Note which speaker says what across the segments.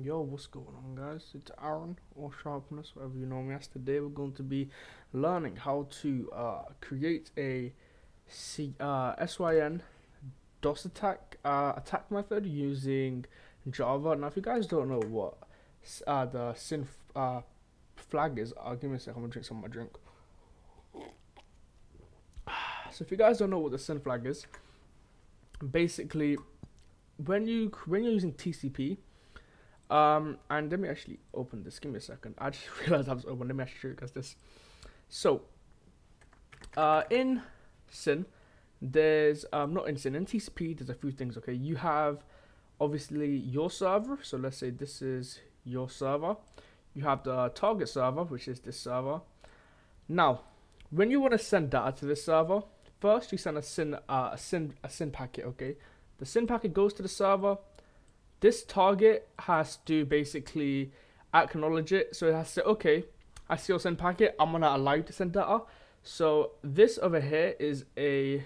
Speaker 1: Yo, what's going on, guys? It's Aaron or Sharpness, whatever you know me as. Today, we're going to be learning how to uh, create a C- uh, SYN DOS attack uh, attack method using Java. Now, if you guys don't know what uh, the SYN uh, flag is, uh, give me a second. I'm gonna drink some of my drink. So, if you guys don't know what the SYN flag is, basically, when you when you're using TCP um, and let me actually open this. Give me a second. I just realized I was open. Let me actually show you guys this. So, uh, in SYN, there's um, not in SYN in TCP. There's a few things. Okay, you have obviously your server. So let's say this is your server. You have the target server, which is this server. Now, when you want to send data to this server, first you send a SYN uh, a SYN a SYN packet. Okay, the SYN packet goes to the server this target has to basically acknowledge it. So it has to say, okay, I see your SYN packet. I'm gonna allow you to send data. So this over here is a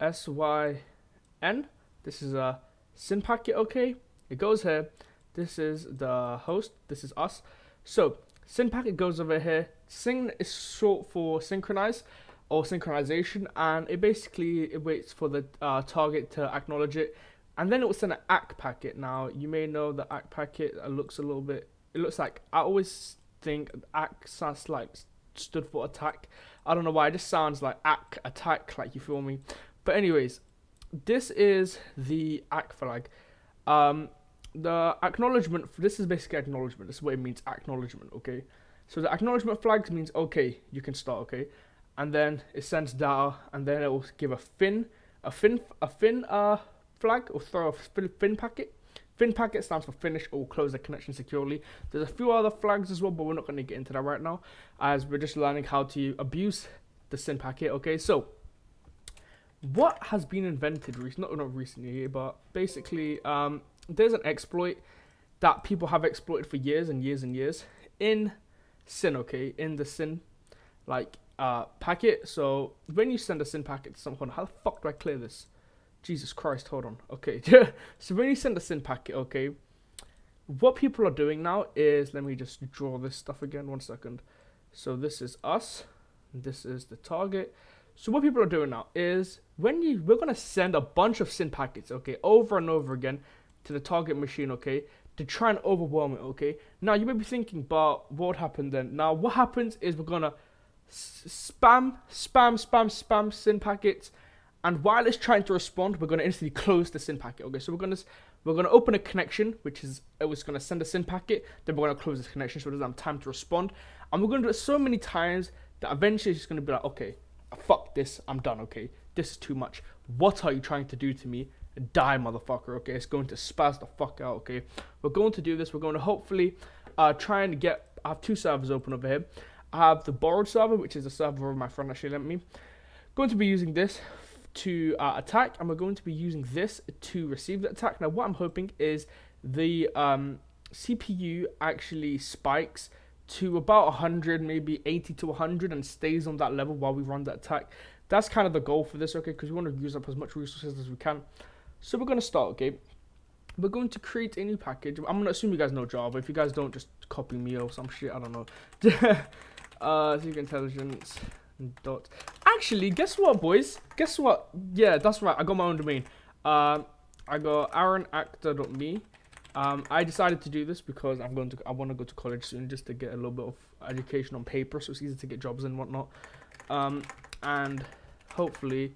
Speaker 1: SYN. This is a SYN packet. Okay, it goes here. This is the host. This is us. So SYN packet goes over here. Syn is short for synchronize or synchronization, and it basically it waits for the uh, target to acknowledge it and then it will send an ACK packet. Now you may know the ACK packet looks a little bit. It looks like I always think ACK sounds like stood for attack. I don't know why. It just sounds like ACK attack. Like you feel me. But anyways, this is the ACK flag. Um, the acknowledgement. This is basically acknowledgement. This is what it means. Acknowledgement. Okay. So the acknowledgement flags means okay, you can start. Okay, and then it sends data, and then it will give a fin, a fin, a fin. Uh flag or throw a fin packet. Fin packet stands for finish or close the connection securely. There's a few other flags as well, but we're not going to get into that right now, as we're just learning how to abuse the SYN packet. Okay, so what has been invented recently? Not not recently, but basically, um, there's an exploit that people have exploited for years and years and years in SYN. Okay, in the SYN like uh packet. So when you send a SYN packet to someone, how the fuck do I clear this? Jesus Christ, hold on. Okay, so when you send a SYN packet, okay, what people are doing now is, let me just draw this stuff again, one second. So this is us, this is the target. So what people are doing now is, when you, we're to send a bunch of SYN packets, okay, over and over again to the target machine, okay, to try and overwhelm it, okay. Now you may be thinking, but what happened then? Now what happens is we're to spam, spam, spam, spam SYN packets and while it's trying to respond, we're going to instantly close the SYN packet. Okay, so we're going to we're going to open a connection, which is it was going to send a SYN packet. Then we're going to close this connection, so it doesn't have time to respond. And we're going to do it so many times that eventually it's going to be like, okay, fuck this, I'm done. Okay, this is too much. What are you trying to do to me? Die, motherfucker. Okay, it's going to spaz the fuck out. Okay, we're going to do this. We're going to hopefully uh, try and get. I have two servers open over here. I have the borrowed server, which is a server of my friend actually lent me. Going to be using this to uh, attack, and we're going to be using this to receive the attack. Now, what I'm hoping is the um, CPU actually spikes to about 100, maybe 80 to 100, and stays on that level while we run the attack. That's kind of the goal for this, okay, because we want to use up as much resources as we can. So we're going to start, okay? We're going to create a new package. I'm going to assume you guys know Java. If you guys don't, just copy me or some shit. I don't know. uh, Secret Intelligence dot. Actually guess what boys? Guess what? Yeah that's right. I got my own domain. Um i got aaronactor.me um i decided to do this because i'm going to i want to go to college soon just to get a little bit of education on paper so it's easy to get jobs and whatnot. Um and hopefully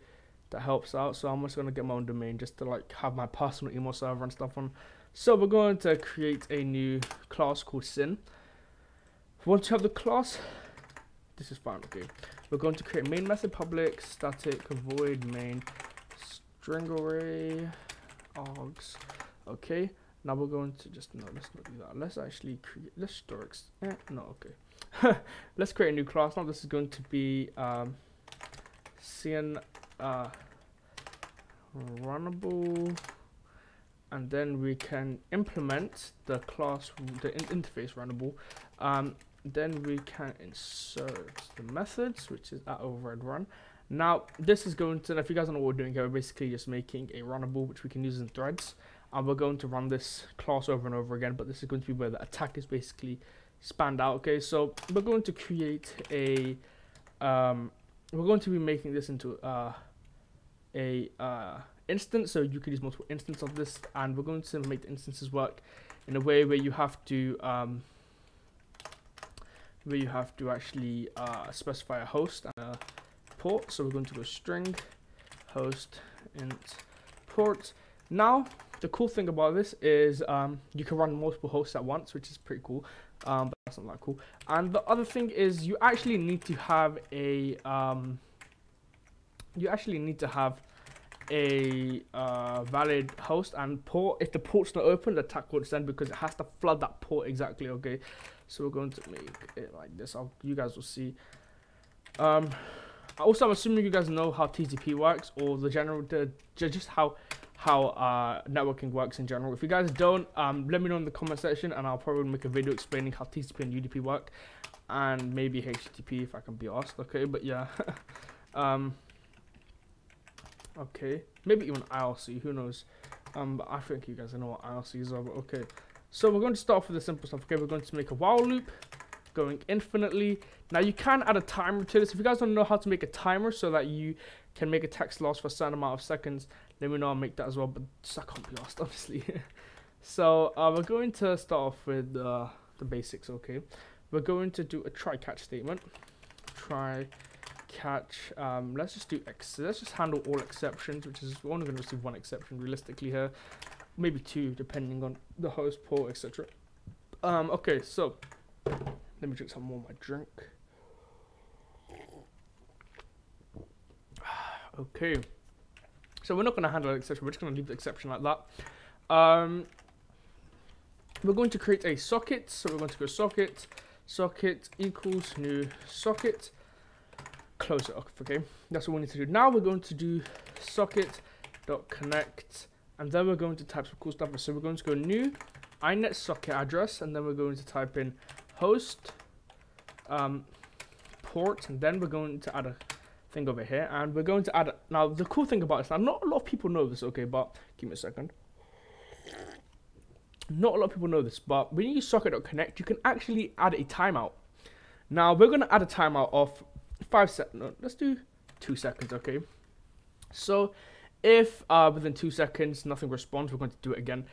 Speaker 1: that helps out. So i'm just going to get my own domain just to like have my personal email server and stuff on. So we're going to create a new class called Sin. once you have the class this is fine okay we're going to create main method public static void main string array args. Okay now we're going to just no let's not do that. Let's actually create let's store eh, no okay. Let's create a new class. Now this is going to be um cn uh runnable. And then we can implement the class the in interface runnable. Um then we can insert the methods, which is at override run. Now, this is going to, if you guys don't know what we're doing here, we're basically just making a runnable, which we can use in threads. and we're going to run this class over and over again but this is going to be where the attack is basically spanned out okay so we're going to create a um, we're going to be making this into uh, a uh, instance so you could use multiple instances of this and we're going to make the instances work in a way where you have to um, where you have to actually uh, specify a host and a port. So we're going to go string host int port. Now the cool thing about this is um, you can run multiple hosts at once which is pretty cool. Um, but that's not that cool. And the other thing is you actually need to have a um, you actually need to have a uh, valid host and port. If the port's not open, the attack won't send because it has to flood that port exactly. Okay, so we're going to make it like this. I'll, you guys will see. Um, also, I'm assuming you guys know how TCP works or the general, the, just how how uh, networking works in general. If you guys don't, um, let me know in the comment section and I'll probably make a video explaining how TCP and UDP work and maybe HTTP if I can be asked, okay? But yeah, um, okay, maybe even IRC, who knows? Um, but I think you guys know what IRCs are, but okay. So we're going to start off with the simple stuff, okay? We're going to make a while loop going infinitely. Now you can add a timer to this. If you guys don't know how to make a timer so that you can make a text last for a certain amount of seconds, let me know I'll make that as well, but I can't be asked, honestly. so uh, we're going to start off with uh, the basics, okay? We're going to do a try catch statement. Try catch, um, let's just do let's just handle all exceptions, which is, we're only going to receive one exception realistically here. Maybe two, depending on the host port, etc. Um, okay, so, let me drink some more of my drink. okay. So we're not going to handle an exception. We're just going to leave the exception like that. Um, we're going to create a socket. So we're going to go socket, socket equals new socket. Close it off, okay? That's what we need to do. Now we're going to do socket dot connect, and then we're going to type some cool stuff. So we're going to go new inet socket address, and then we're going to type in host um, port, and then we're going to add a thing over here and we're going to add now the cool thing about this now not a lot of people know this okay but give me a second not a lot of people know this but when you use socket.connect you can actually add a timeout now we're going to add a timeout of five seconds no, let's do two seconds okay? So if uh, within two seconds nothing responds we're going to do it again.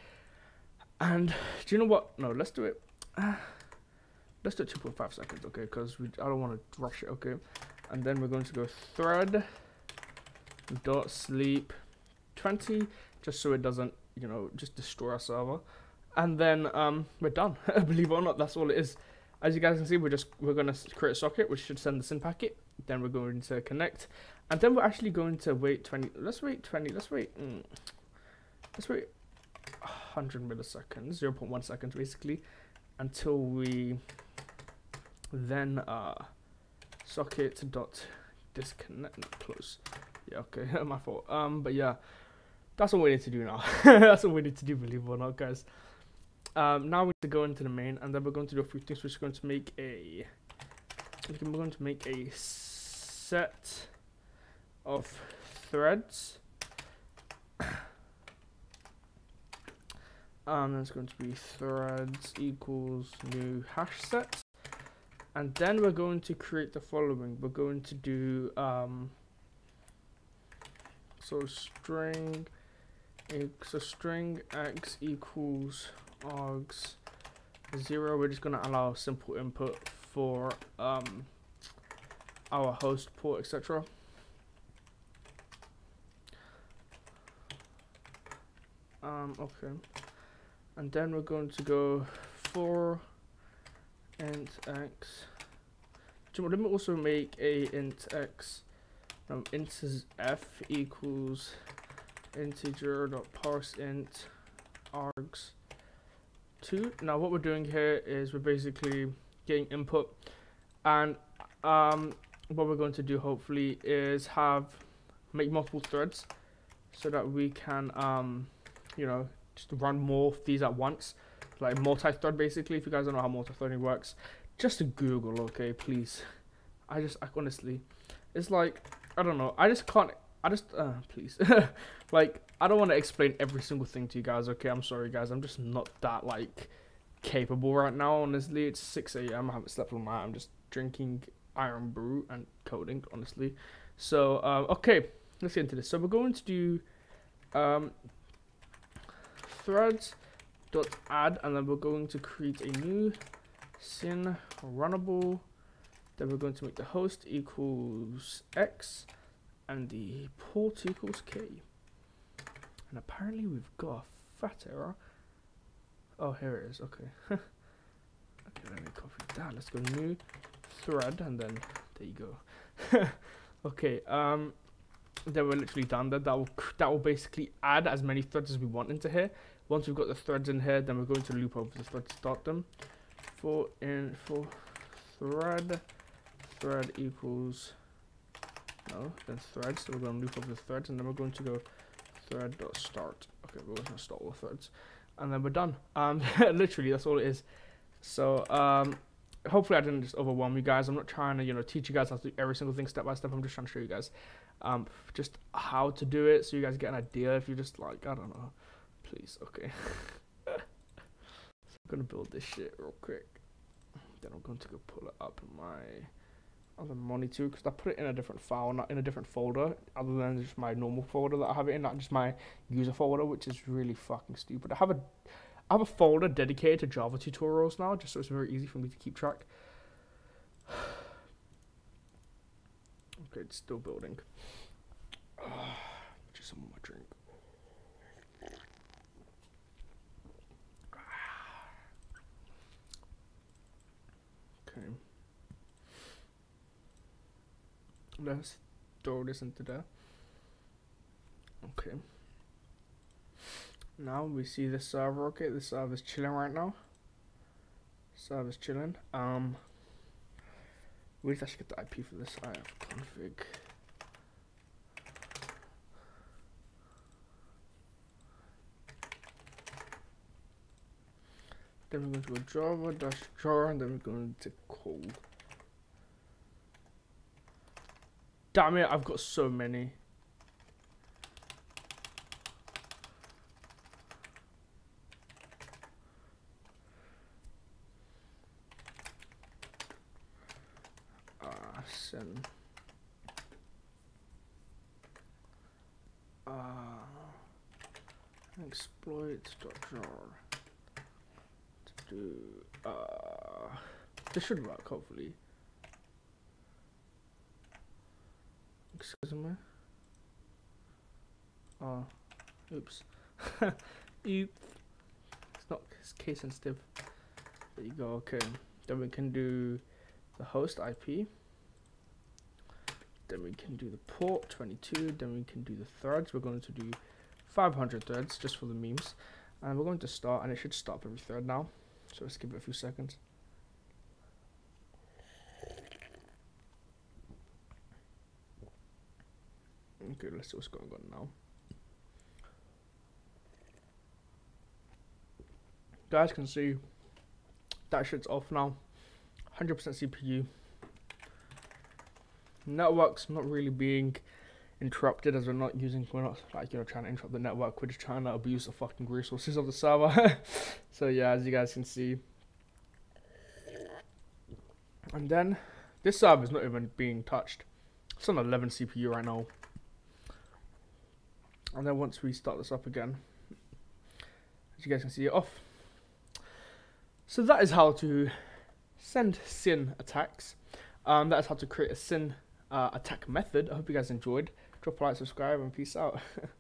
Speaker 1: And do you know what? No let's do it. Uh, let's do 2.5 seconds okay? Because i don't want to rush it okay? And then we're going to go thread dot sleep 20 just so it doesn't you know just destroy our server. And then um, we're done believe it or not that's all it is as you guys can see we're just we're going to create a socket which should send the SYN packet. Then we're going to connect. And then we're actually going to wait 20 let's wait 20 let's wait mm, let's wait 100 milliseconds 0.1 seconds basically until we then uh socket dot disconnect close. Yeah okay my fault. Um but yeah that's what we need to do now. That's what we need to do believe it or not guys um now we need to go into the main and then we're going to do a few things. We're just going to make a we're going to make a set of threads. And there's going to be threads equals new hash set. And then we're going to create the following. We're going to do um, so string so string x equals args 0 we're just going to allow simple input for um, our host port etc um, okay and then we're going to go for int x. Let me also make a int x. Um, int f equals integer dot parse int args two. Now what we're doing here is we're basically getting input, and um, what we're going to do hopefully is have make multiple threads so that we can um, you know just run more of these at once. Like multi-thread basically if you guys don't know how multi-threading works. Just google okay please. I just I, honestly it's like i don't know. I just can't I just uh, please, like I don't want to explain every single thing to you guys. Okay, I'm sorry guys. I'm just not that like capable right now. Honestly, it's 6 a.m. I haven't slept all night. I'm just drinking Iron Brew and coding. Honestly, so um, okay, let's get into this. So we're going to do um, threads dot add, and then we're going to create a new syn runnable. Then we're going to make the host equals x and the port equals k. And apparently we've got a fat error. Oh, here it is. Okay. okay, let me copy that. Let's go new thread, and then there you go. okay. Um, then we're literally done. That that will that will basically add as many threads as we want into here. Once we've got the threads in here, then we're going to loop over the thread to start them. For in for thread thread equals no, then threads. So we're going to loop over the threads, and then we're going to go thread dot start. Okay, we're going to start all threads, and then we're done. Um, literally, that's all it is. So um, hopefully I didn't just overwhelm you guys. I'm not trying to you know teach you guys how to do every single thing step by step. I'm just trying to show you guys um just how to do it, so you guys get an idea. If you're just like I don't know, please, okay. so I'm gonna build this shit real quick. Then I'm going to go pull it up in my other monitor because I put it in a different file, not in a different folder, other than just my normal folder that I have it in, not just my user folder, which is really fucking stupid. I have a I have a folder dedicated to Java tutorials now, just so it's very easy for me to keep track. okay, it's still building. just some drink. Okay. Let's throw this into there. Okay. Now we see the server. Okay, the server's chilling right now. Server's chilling. Um, we need to actually get the IP for this. I have config. Then we're going to go java dash jar and then we're going to call Damn it, I've got so many. Awesome. send. Ah, exploit jar to do. Uh, this should work, hopefully. Excuse me. Oh, oops. Oops. It's not case sensitive. There you go. Okay. Then we can do the host IP. Then we can do the port 22. Then we can do the threads. We're going to do 500 threads just for the memes. And we're going to start, and it should stop every thread now. So let's give it a few seconds. Let's see what's going on now. Guys can see that shit's off now. 100% CPU. Network's not really being interrupted as we're not using, we're not like, you know, trying to interrupt the network. We're just trying to abuse the fucking resources of the server. so yeah, as you guys can see. And then this server is not even being touched. It's on 11 CPU right now and then once we start this up again as you guys can see it off. So that is how to send sin attacks. Um, that is how to create a sin uh, attack method. I hope you guys enjoyed. Drop a like subscribe and peace out